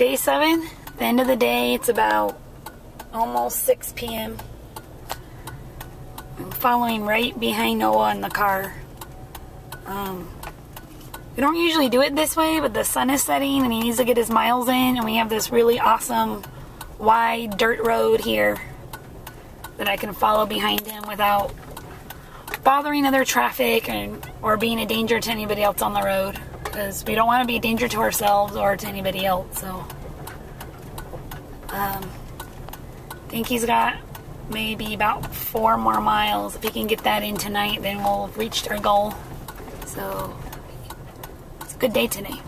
day seven, the end of the day, it's about almost 6 p.m. I'm following right behind Noah in the car. Um, we don't usually do it this way, but the sun is setting and he needs to get his miles in, and we have this really awesome wide dirt road here that I can follow behind him without bothering other traffic and or being a danger to anybody else on the road because we don't want to be a danger to ourselves or to anybody else so. Um, I think he's got maybe about four more miles. If he can get that in tonight then we'll have reached our goal. So it's a good day today